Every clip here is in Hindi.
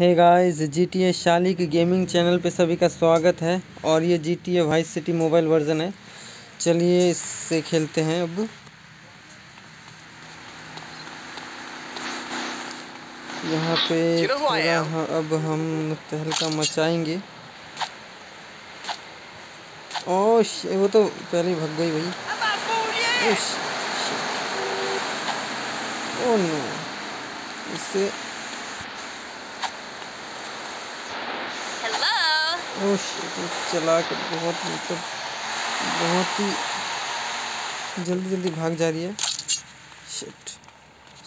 हे गाइस जी टी ए शाली के गेमिंग चैनल पे सभी का स्वागत है और ये G T A Vice City mobile version है। चलिए इससे खेलते हैं अब। यहाँ पे? हाँ, अब हम तहलका मचाएँगे। ओह वो तो पहले ही भग गई भाई। ओह नो इससे ये चला के बहुत मतलब बहुत ही जल्दी जल्दी भाग जा रही है। Shit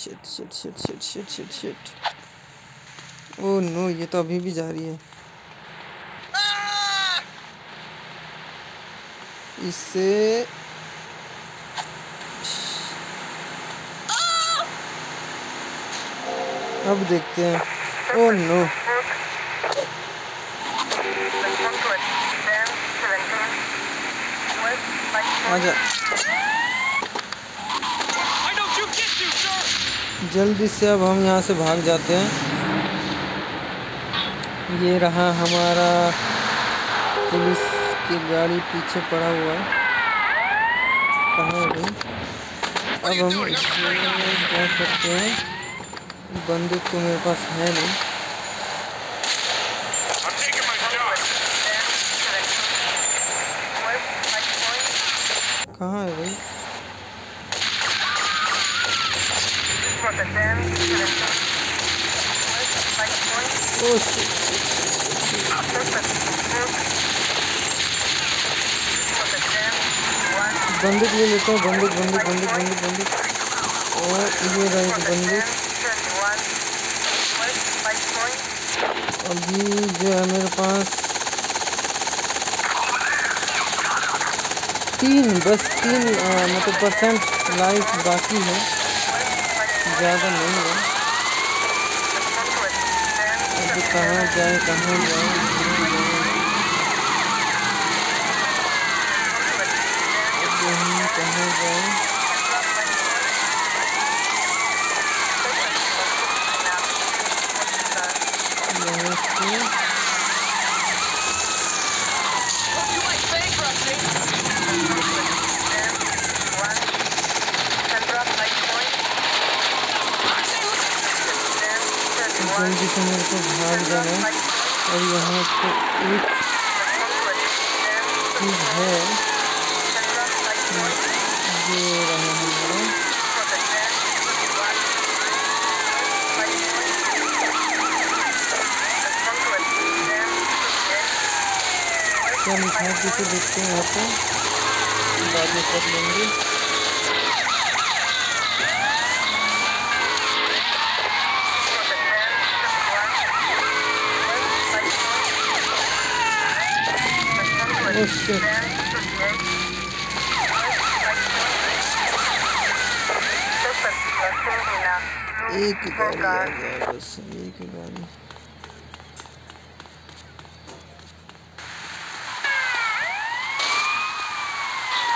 shit shit shit shit shit shit shit oh no ये तो अभी भी जा रही है। इससे अब देखते हैं। ओह नो आजा? जल्दी से अब हम यहाँ से भाग जाते हैं। ये रहा हमारा पुलिस की गाड़ी पीछे पड़ा हुआ है। कहाँ है अब हम क्या करते हैं? बंदूक तो मेरे पास है नहीं। कहाँ है भाई? बंदूक ले लेते हैं बंदूक बंदूक बंदूक बंदूक बंदूक और ये रहा बंदूक अभी जो है मेरे पास तीन, बस तीन मतलब परसेंट लाइफ बाकी है। ज़्यादा नहीं है। अभी कहाँ जाए कहाँ जाए कहाँ जाए अभी हम कहाँ जाए यहाँ से Hope you like bankruptcy. जल्दी से मेरे को भाग जाना और यहाँ पे एक चीज़ है। ये रहा हमारा क्या लिखा पीछे देखते हैं, यहाँ पे बाद में कर लेंगे। ओह शिट एक ही गाड़ी आ गया बस एक ही गाड़ी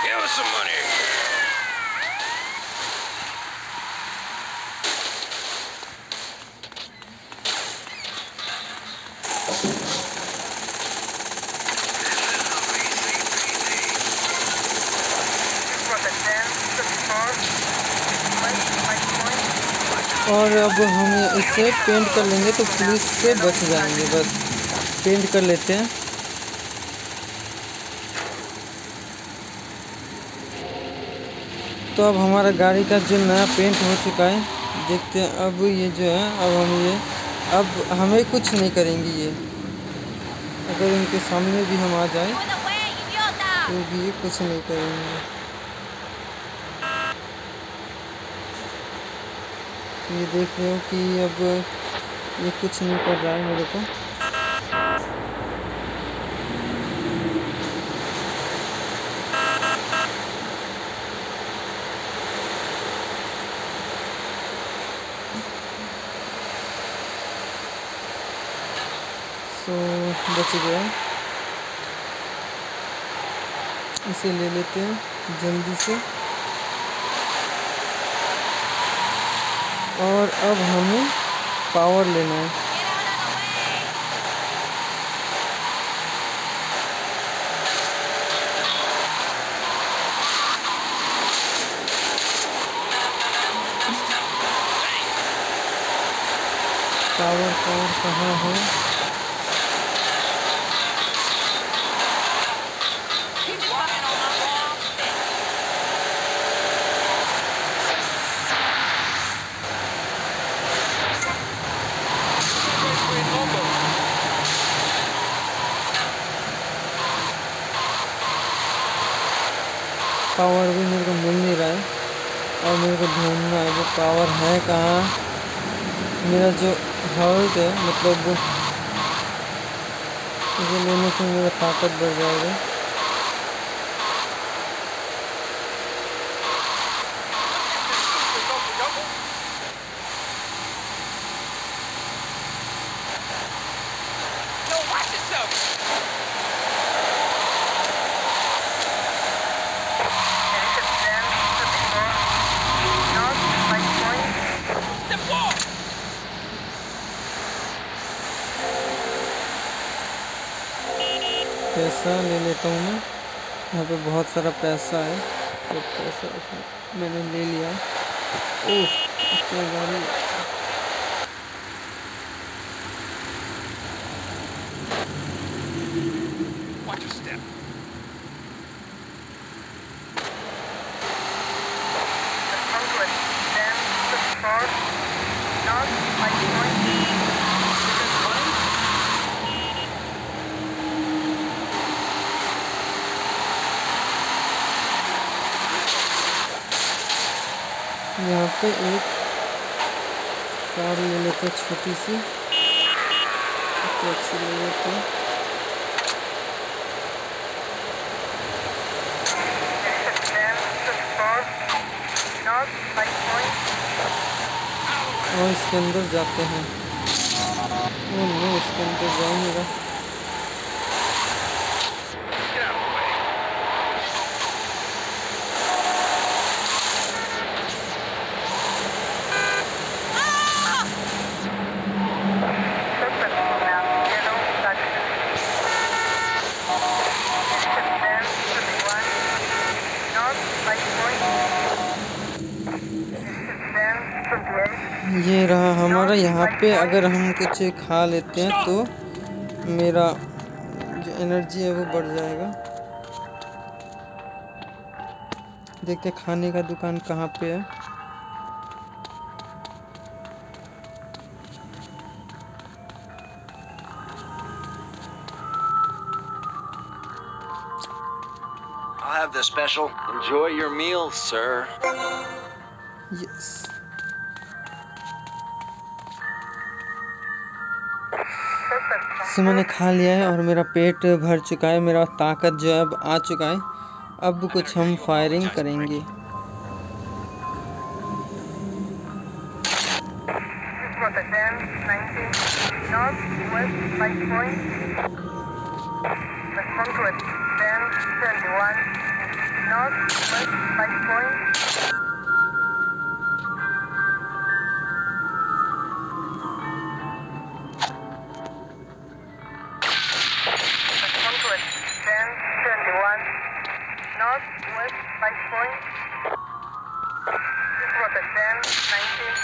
Give us some money. और अब हम इसे पेंट कर लेंगे तो पुलिस से बच जाएँगे, बस। पेंट कर लेते हैं। तो अब हमारा गाड़ी का जो नया पेंट हो चुका है, देखते हैं। अब ये जो है, अब हम ये, अब हमें कुछ नहीं करेंगे ये। अगर इनके सामने भी हम आ जाए. तो भी ये कुछ नहीं करेंगे। तो ये देख रहे हो कि अब ये कुछ नहीं कर रहा है मेरे को। सो बच गया। इसे ले लेते हैं जल्दी से। और अब हमें पावर लेना है। पावर पावर कहाँ है? पावर भी मेरे को मिल नहीं रहा है। और मेरे को ढूंढना है वो पावर है कहाँ। मेरा जो हेल्थ है मतलब वो इसे लेने से मेरा ताकत बढ़ जाएगा। पैसा ले लेता हूँ मैं। यहाँ पे बहुत सारा पैसा है। तो पैसा मैंने ले लिया। ओह गाड़ी Watch your step. यहाँ पे एक कार ले लेते छोटी सी टैक्सी ले लेते और इसके अंदर जाते हैं। ओ नो इसके अंदर जा नहीं रहा Get out of the way. ये रहा हमारा यहाँ पे अगर हम कुछ खा लेते हैं तो मेरा जो एनर्जी है वो बढ़ जाएगा देखते हैं खाने का दुकान कहाँ पे है I'll have the special. Enjoy your meal, sir. Yes से मैंने खा लिया है और मेरा पेट भर चुका है, मेरा ताकत जो है अब आ चुका है। अब कुछ हम फायरिंग करेंगे।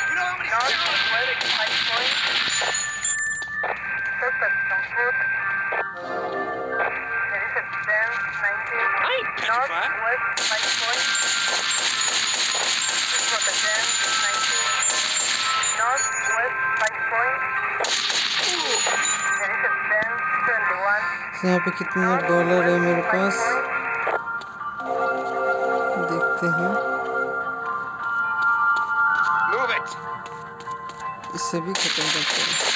You know how many steroids I ain't petrified. तो यहाँ पे कितना डॉलर है मेरे पास देखते हैं. इससे भी खत्म करते हैं।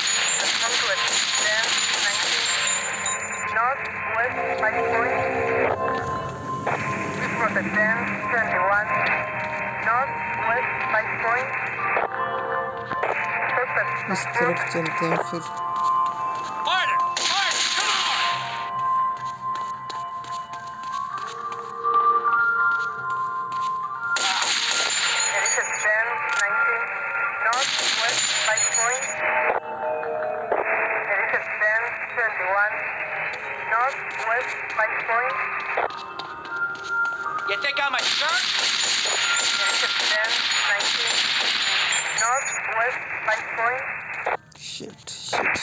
इस तरफ़ चलते हैं फिर। Shit, shit.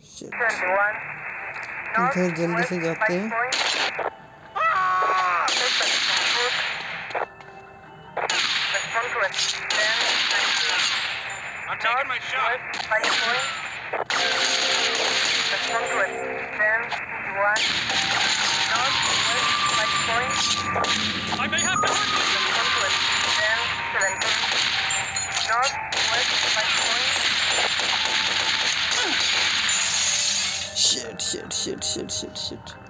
Shit. इधर जल्दी से जाते हैं I'm taking my shot. 吃吃吃吃。